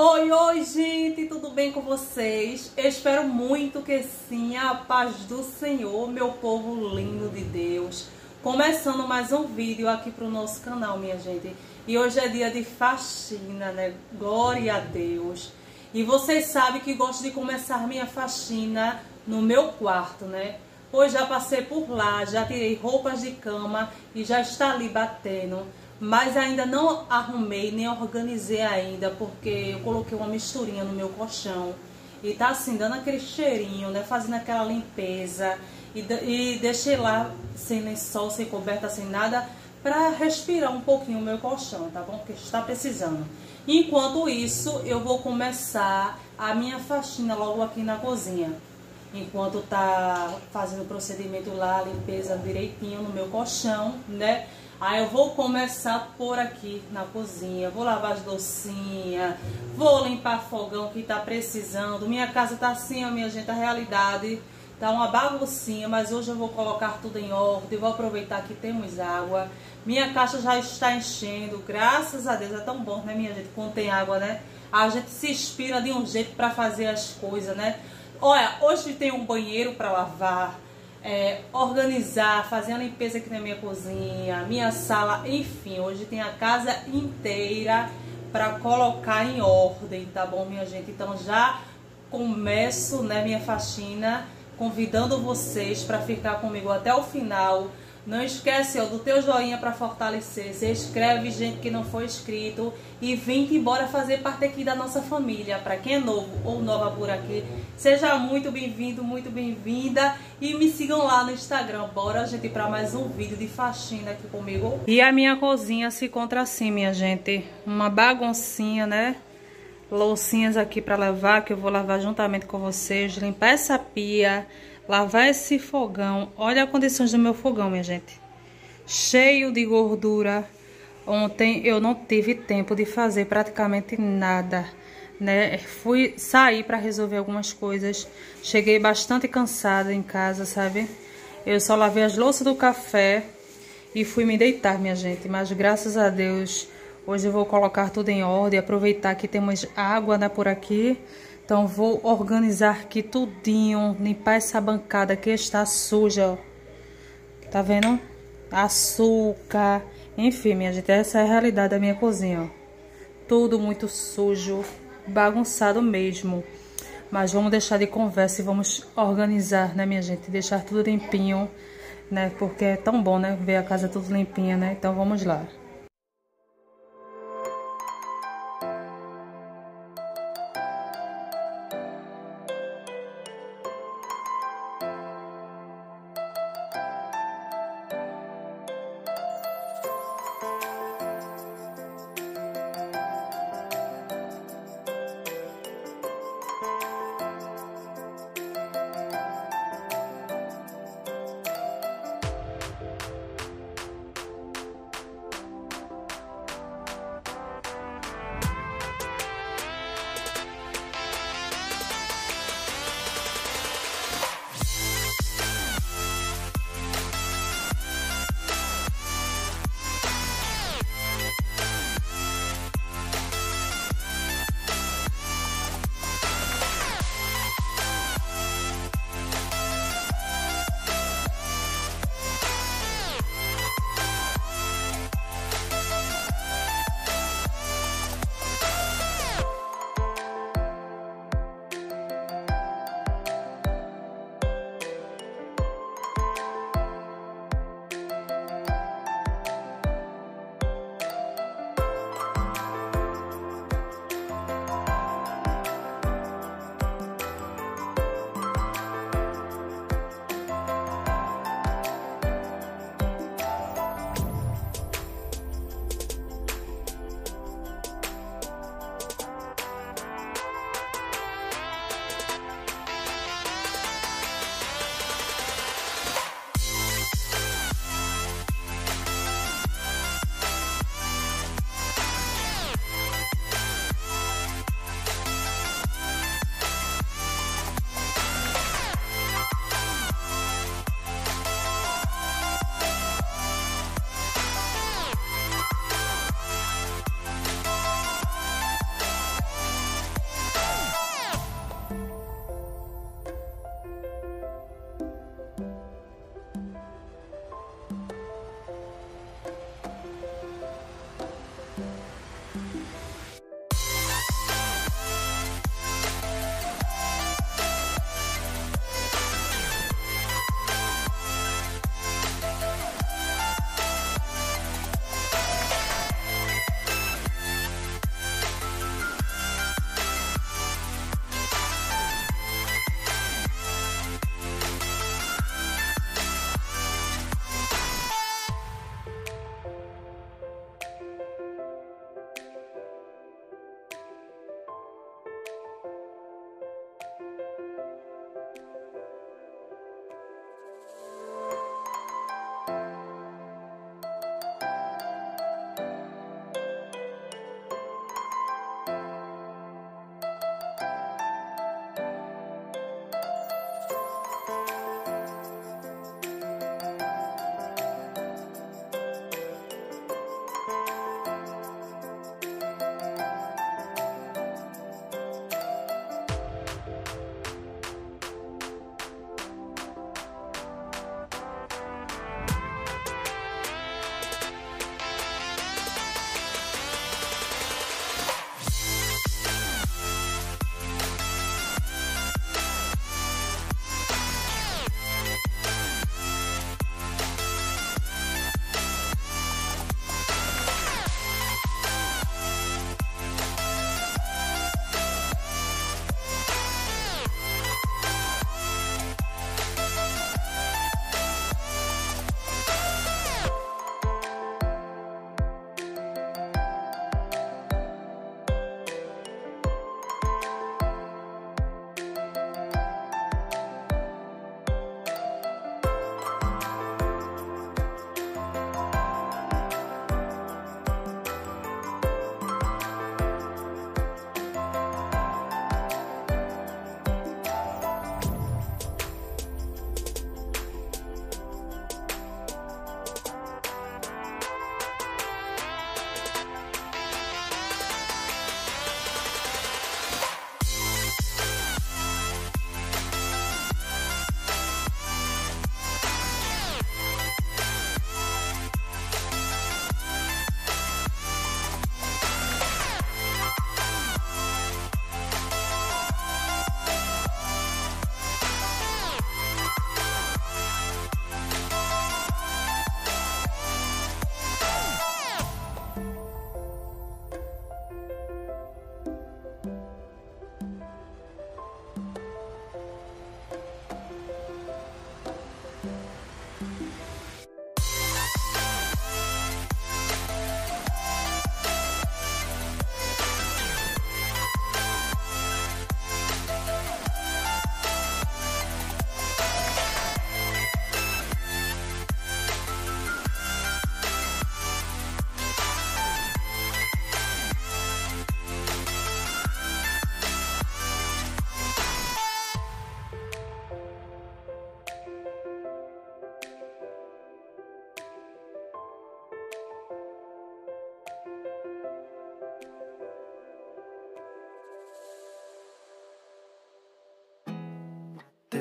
Oi, oi, gente, tudo bem com vocês? Eu espero muito que sim, a paz do Senhor, meu povo lindo de Deus. Começando mais um vídeo aqui pro nosso canal, minha gente. E hoje é dia de faxina, né? Glória a Deus. E vocês sabem que gosto de começar minha faxina no meu quarto, né? Pois já passei por lá, já tirei roupas de cama e já está ali batendo mas ainda não arrumei nem organizei ainda, porque eu coloquei uma misturinha no meu colchão e tá assim, dando aquele cheirinho, né, fazendo aquela limpeza e, e deixei lá sem lençol, sem coberta, sem nada, para respirar um pouquinho o meu colchão, tá bom? Porque está precisando. Enquanto isso, eu vou começar a minha faxina logo aqui na cozinha. Enquanto tá fazendo o procedimento lá, limpeza direitinho no meu colchão, né? Aí eu vou começar por aqui na cozinha, vou lavar as docinhas, vou limpar fogão que tá precisando. Minha casa tá assim, ó, minha gente, a realidade tá uma baguncinha, mas hoje eu vou colocar tudo em ordem, vou aproveitar que temos água. Minha caixa já está enchendo, graças a Deus, é tão bom, né, minha gente, quando tem água, né? A gente se inspira de um jeito para fazer as coisas, né? Olha, hoje tem um banheiro para lavar, é, organizar, fazer a limpeza aqui na minha cozinha, minha sala, enfim, hoje tem a casa inteira para colocar em ordem, tá bom, minha gente? Então já começo, né, minha faxina, convidando vocês para ficar comigo até o final não esquece ó, do teu joinha para fortalecer. Se inscreve, gente que não foi inscrito. E vem embora fazer parte aqui da nossa família. Para quem é novo ou nova por aqui, seja muito bem-vindo, muito bem-vinda. E me sigam lá no Instagram. Bora, gente, para mais um vídeo de faxina aqui comigo. E a minha cozinha se encontra assim, minha gente. Uma baguncinha, né? Loucinhas aqui para lavar, que eu vou lavar juntamente com vocês. Limpar essa pia lavar esse fogão. Olha as condições do meu fogão, minha gente. Cheio de gordura. Ontem eu não tive tempo de fazer praticamente nada, né? Fui sair para resolver algumas coisas. Cheguei bastante cansada em casa, sabe? Eu só lavei as louças do café e fui me deitar, minha gente. Mas graças a Deus, hoje eu vou colocar tudo em ordem, aproveitar que temos água né, por aqui então, vou organizar aqui tudinho, limpar essa bancada que está suja, ó. Tá vendo? Açúcar, enfim, minha gente, essa é a realidade da minha cozinha, ó. Tudo muito sujo, bagunçado mesmo. Mas vamos deixar de conversa e vamos organizar, né, minha gente? Deixar tudo limpinho, né? Porque é tão bom, né? Ver a casa tudo limpinha, né? Então vamos lá.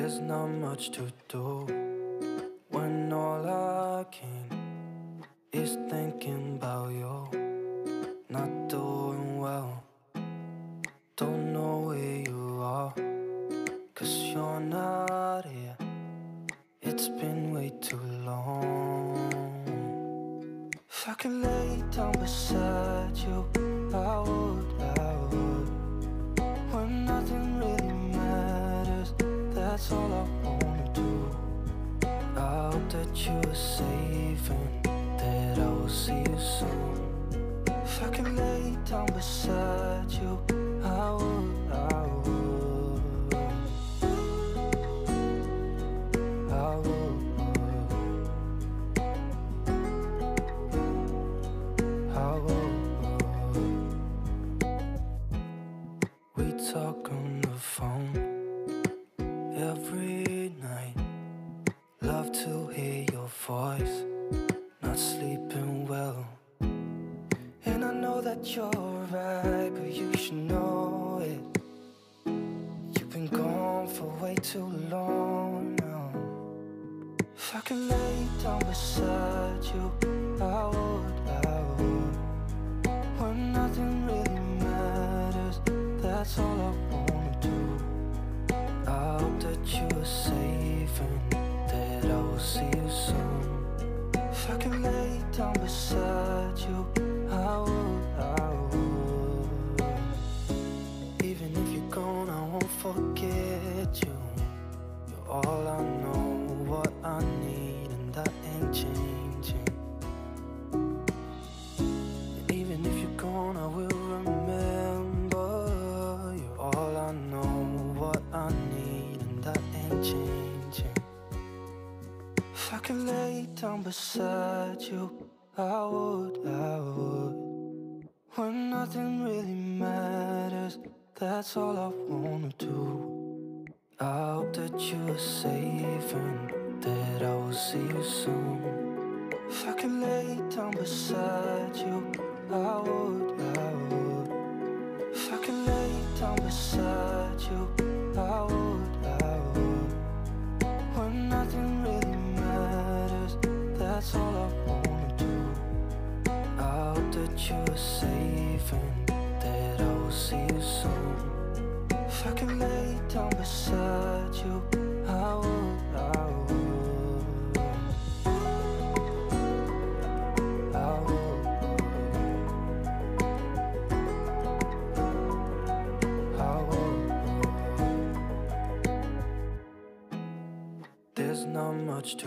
There's not much to do when all I can is thinking about Would, I. When nothing really matters, that's all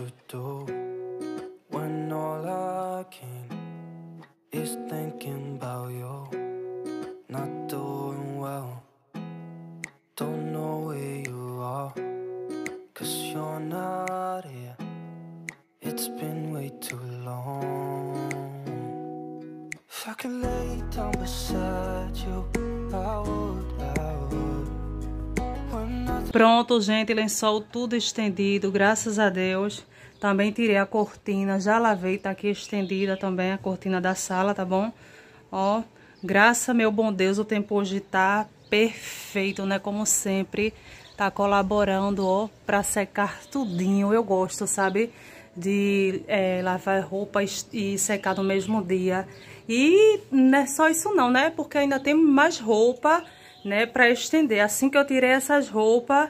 to do when all I can is thinking about you. Not doing well, don't know where you are, cause you're not here. It's been way too long. If I could lay down beside you, I would, Pronto, gente, lençol tudo estendido, graças a Deus. Também tirei a cortina, já lavei, tá aqui estendida também a cortina da sala, tá bom? Ó, graças meu bom Deus, o tempo hoje tá perfeito, né? Como sempre, tá colaborando, ó, pra secar tudinho. Eu gosto, sabe? De é, lavar roupa e secar no mesmo dia. E não é só isso não, né? Porque ainda tem mais roupa, né, pra estender. Assim que eu tirei essas roupas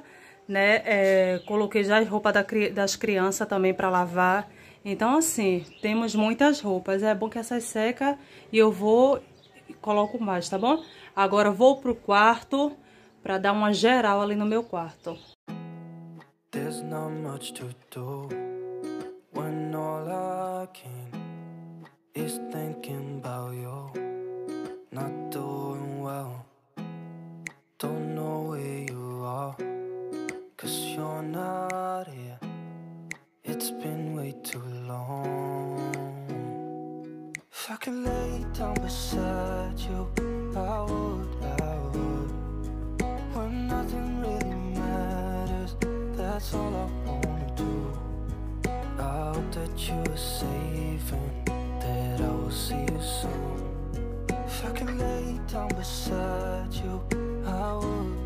né? É, coloquei já as roupas da, das crianças também para lavar. Então, assim, temos muitas roupas. É bom que essas seca e eu vou e coloco mais, tá bom? Agora vou pro quarto para dar uma geral ali no meu quarto. There's not much to do when all I can is thinking about you. Not doing well, don't know where you are, cause you're not here. It's been way too long. If I could lay down beside you, I would, I would. When nothing really matters, that's all I wanna do. I hope that you are safe and that I will see you soon. If I could lay down beside you, I would.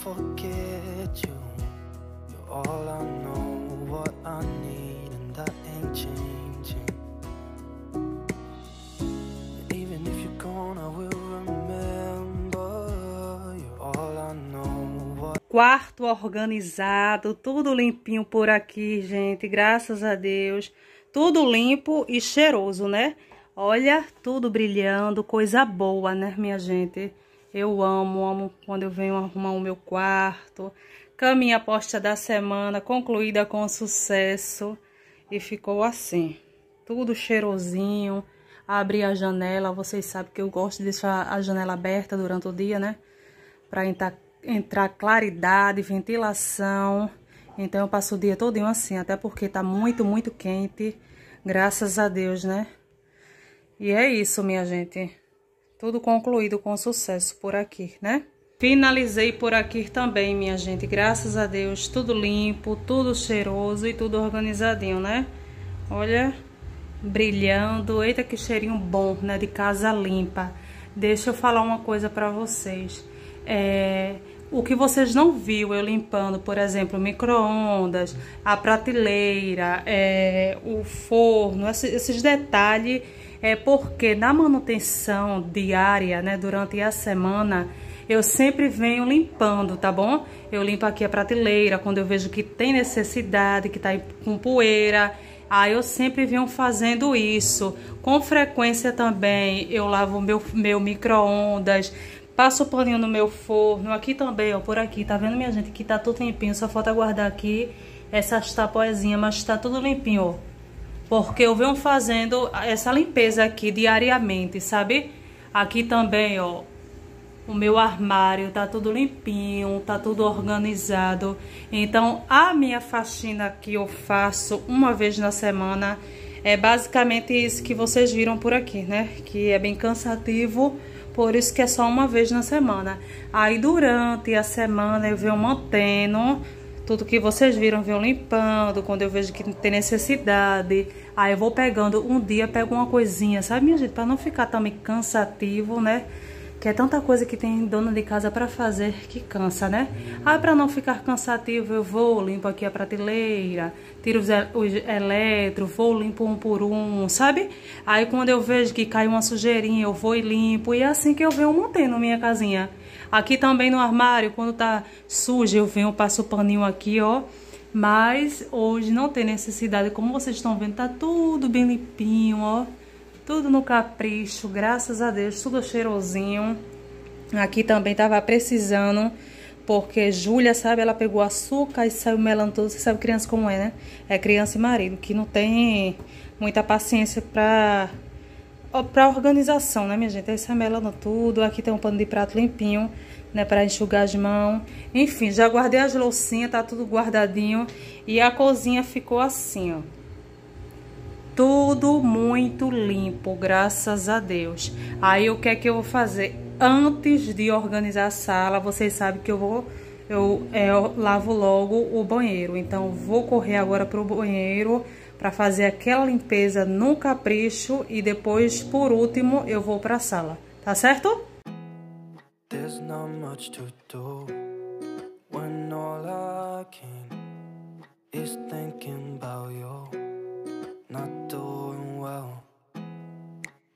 Forget you. You're all I know, what I need, and that ain't changing. And even if you're gone, I will remember. You're all I know, what Quarto organizado, tudo limpinho por aqui, gente. Graças a Deus. Tudo limpo e cheiroso, né? Olha, tudo brilhando, coisa boa, né, minha gente? Eu amo, amo quando eu venho arrumar o meu quarto. Caminha posta da semana concluída com sucesso. E ficou assim, tudo cheirosinho. Abri a janela, vocês sabem que eu gosto de deixar a janela aberta durante o dia, né? Pra entrar, entrar claridade, ventilação. Então eu passo o dia todinho assim, até porque tá muito, muito quente. Graças a Deus, né? E é isso, minha gente. Tudo concluído com sucesso por aqui, né? Finalizei por aqui também, minha gente. Graças a Deus, tudo limpo, tudo cheiroso e tudo organizadinho, né? Olha, brilhando. Eita, que cheirinho bom, né? De casa limpa. Deixa eu falar uma coisa pra vocês. É, o que vocês não viu eu limpando, por exemplo, micro-ondas, a prateleira, é, o forno, esses detalhes, é porque na manutenção diária, né, durante a semana, eu sempre venho limpando, tá bom? Eu limpo aqui a prateleira quando eu vejo que tem necessidade, que tá com poeira. Aí eu sempre venho fazendo isso. Com frequência também eu lavo meu, meu micro-ondas, passo o paninho no meu forno. Aqui também, ó, por aqui, tá vendo, minha gente? Que tá tudo limpinho, só falta guardar aqui essas tapoezinhas, mas tá tudo limpinho, ó. Porque eu venho fazendo essa limpeza aqui diariamente, sabe? Aqui também, ó, o meu armário tá tudo limpinho, tá tudo organizado. Então, a minha faxina que eu faço uma vez na semana é basicamente isso que vocês viram por aqui, né? Que é bem cansativo, por isso que é só uma vez na semana. Aí, durante a semana, eu venho mantendo tudo que vocês viram, venho limpando, quando eu vejo que tem necessidade. Aí eu vou pegando, um dia pego uma coisinha, sabe, minha gente? Pra não ficar também cansativo, né? Que é tanta coisa que tem dona de casa para fazer que cansa, né? Aí para não ficar cansativo, eu vou, limpo aqui a prateleira, tiro os, eletros, vou limpo um por um, sabe? Aí quando eu vejo que cai uma sujeirinha, eu vou e limpo. E é assim que eu venho mantendo minha casinha. Aqui também no armário, quando tá sujo, eu venho, passo o paninho aqui, ó. Mas hoje não tem necessidade, como vocês estão vendo, tá tudo bem limpinho, ó. Tudo no capricho, graças a Deus, tudo cheirosinho. Aqui também tava precisando, porque Júlia, sabe, ela pegou açúcar e saiu melando tudo. Você sabe criança como é, né? É criança e marido, que não tem muita paciência pra, pra organização, né, minha gente? Aí sai melando tudo. Aqui tem um pano de prato limpinho, né, pra enxugar as mãos. Enfim, já guardei as loucinhas, tá tudo guardadinho. E a cozinha ficou assim, ó tudo muito limpo, graças a Deus. Aí o que é que eu vou fazer? Antes de organizar a sala, vocês sabem que eu vou eu, é, eu lavo logo o banheiro. Então vou correr agora pro banheiro para fazer aquela limpeza no capricho e depois, por último, eu vou para a sala. Tá certo? There's not much to do when all I can is thinking about you. Not doing well,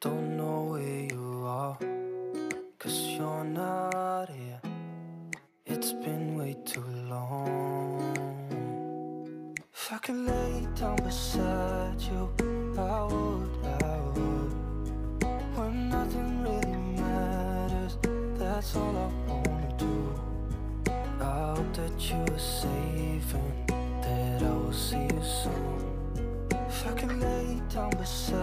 don't know where you are, cause you're not here. It's been way too long. If I could lay down beside you, I would, I would. When nothing really matters, that's all I wanna do. I hope that you are safe and that I will see you soon. I could lay down beside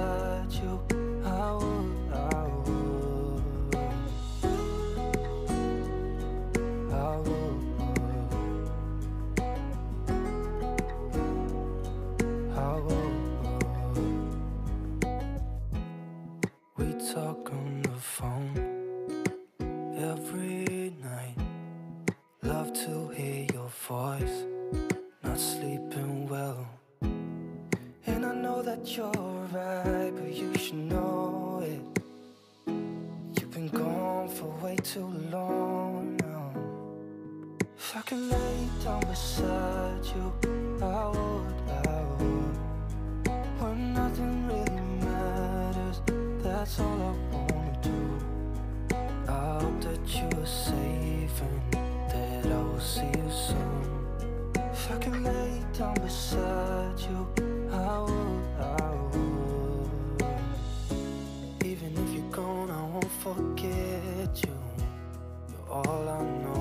see you soon. If I could lay down beside you, I would, I would. Even if you're gone, I won't forget you. You're all I know,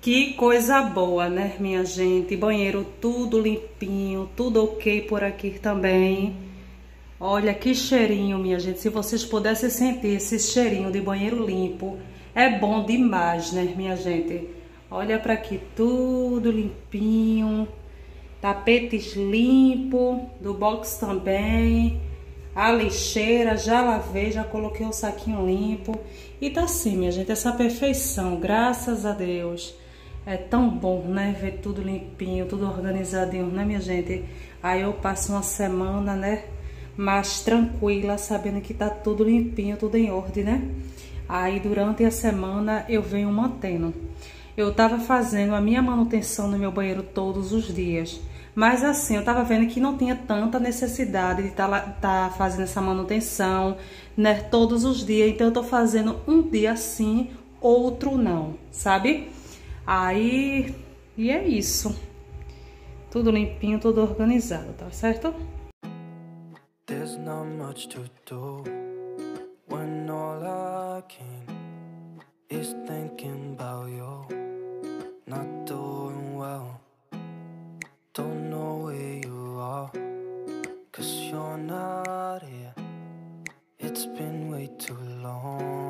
Que coisa boa, né, minha gente? Banheiro tudo limpinho, tudo ok por aqui também. Olha que cheirinho, minha gente. Se vocês pudessem sentir esse cheirinho de banheiro limpo, é bom demais, né, minha gente? Olha para aqui, tudo limpinho. Tapetes limpo, do box também. A lixeira, já lavei, já coloquei o saquinho limpo. E tá assim, minha gente, essa perfeição, graças a Deus. É tão bom, né? Ver tudo limpinho, tudo organizadinho, né, minha gente? Aí eu passo uma semana, né? Mais tranquila, sabendo que tá tudo limpinho, tudo em ordem, né? Aí durante a semana eu venho mantendo. Eu tava fazendo a minha manutenção no meu banheiro todos os dias. Mas assim, eu tava vendo que não tinha tanta necessidade de estar tá, tá fazendo essa manutenção, né, todos os dias. Então eu tô fazendo um dia sim, outro não, sabe? Aí, e é isso. Tudo limpinho, tudo organizado, tá certo? There's not much to do when all I can is thinking about you. Not doing well, don't know where you are, cause you're not here. It's been way too long.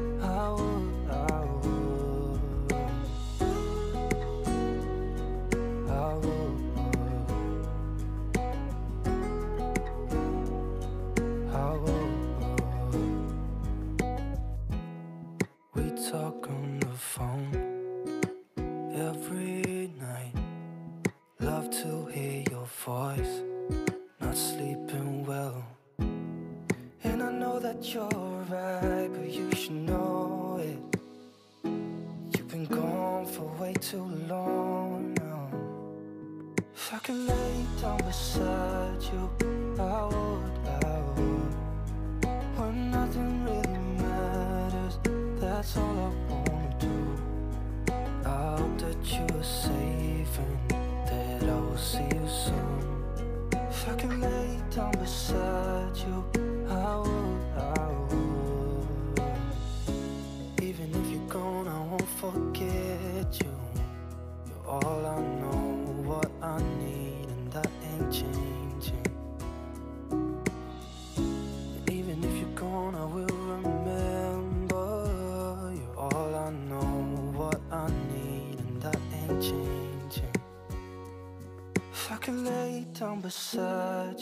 that's all I wanna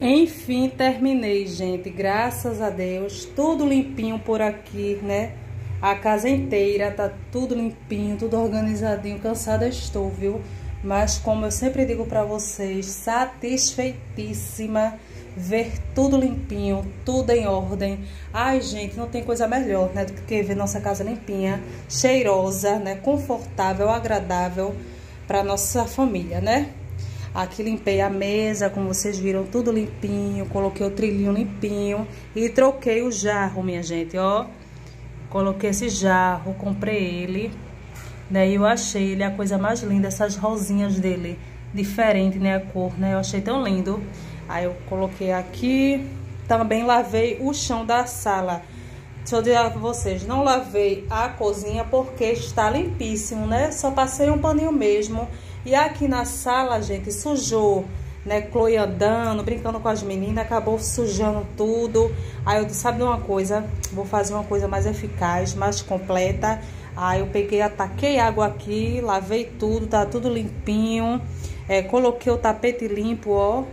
Enfim, terminei, gente. Graças a Deus. Tudo limpinho por aqui, né? A casa inteira tá tudo limpinho, tudo organizadinho. Cansada estou, viu? Mas como eu sempre digo para vocês, satisfeitíssima ver tudo limpinho, tudo em ordem. Ai, gente, não tem coisa melhor, né, do que ver nossa casa limpinha, cheirosa, né, confortável, agradável para nossa família, né? Aqui limpei a mesa, como vocês viram, tudo limpinho, coloquei o trilhinho limpinho e troquei o jarro, minha gente, ó. Coloquei esse jarro, comprei ele, né? E eu achei ele a coisa mais linda, essas rosinhas dele, diferente, né? A cor, né? Eu achei tão lindo. Aí eu coloquei aqui, também lavei o chão da sala. Deixa eu dizer pra vocês, não lavei a cozinha porque está limpíssimo, né? Só passei um paninho mesmo. E aqui na sala, gente, sujou, né? Chloe andando, brincando com as meninas, acabou sujando tudo. Aí eu disse, sabe uma coisa? Vou fazer uma coisa mais eficaz, mais completa. Aí eu peguei, ataquei água aqui, lavei tudo, tá tudo limpinho. É, coloquei o tapete limpo, ó.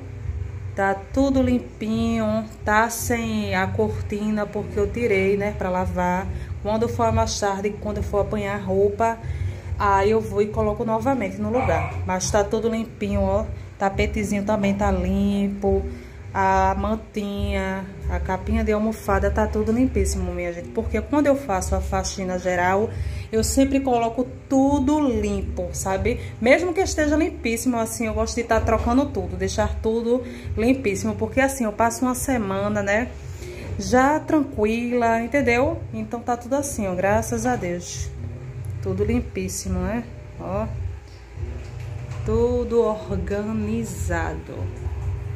Tá tudo limpinho, tá sem a cortina porque eu tirei, né, para lavar. Quando for mais tarde, quando for apanhar roupa, aí eu vou e coloco novamente no lugar. Mas tá tudo limpinho, ó. Tapetezinho também tá limpo. A mantinha, a capinha de almofada tá tudo limpíssimo, minha gente. Porque quando eu faço a faxina geral, eu sempre coloco tudo limpo, sabe? Mesmo que esteja limpíssimo, assim, eu gosto de estar tá trocando tudo, deixar tudo limpíssimo. Porque assim, eu passo uma semana, né? Já tranquila, entendeu? Então tá tudo assim, ó, graças a Deus. Tudo limpíssimo, né? Ó. Tudo organizado.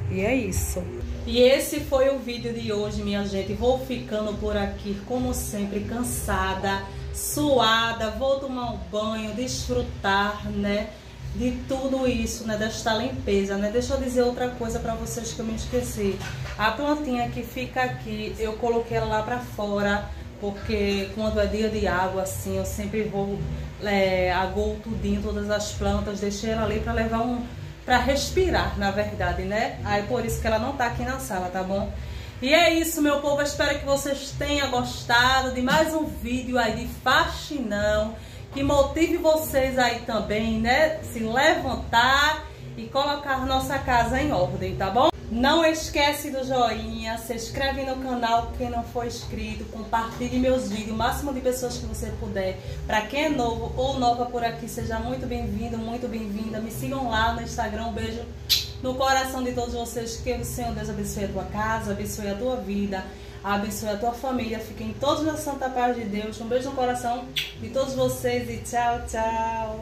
E é isso. E esse foi o vídeo de hoje, minha gente. Vou ficando por aqui, como sempre, cansada, suada. Vou tomar um banho, desfrutar, né? De tudo isso, né? Desta limpeza, né? Deixa eu dizer outra coisa para vocês que eu me esqueci. A plantinha que fica aqui, eu coloquei ela lá para fora porque quando é dia de água, assim, eu sempre vou é, agou tudinho, todas as plantas, deixei ela ali para levar um, para respirar, na verdade, né? Aí por isso que ela não tá aqui na sala, tá bom? E é isso, meu povo, eu espero que vocês tenham gostado de mais um vídeo aí de faxinão, que motive vocês aí também, né? Se levantar e colocar nossa casa em ordem, tá bom? Não esquece do joinha, se inscreve no canal quem não for inscrito, compartilhe meus vídeos, o máximo de pessoas que você puder. Para quem é novo ou nova por aqui, seja muito bem-vindo, muito bem-vinda. Me sigam lá no Instagram, um beijo no coração de todos vocês. Que o Senhor Deus abençoe a tua casa, abençoe a tua vida, abençoe a tua família. Fiquem todos na santa paz de Deus. Um beijo no coração de todos vocês e tchau, tchau.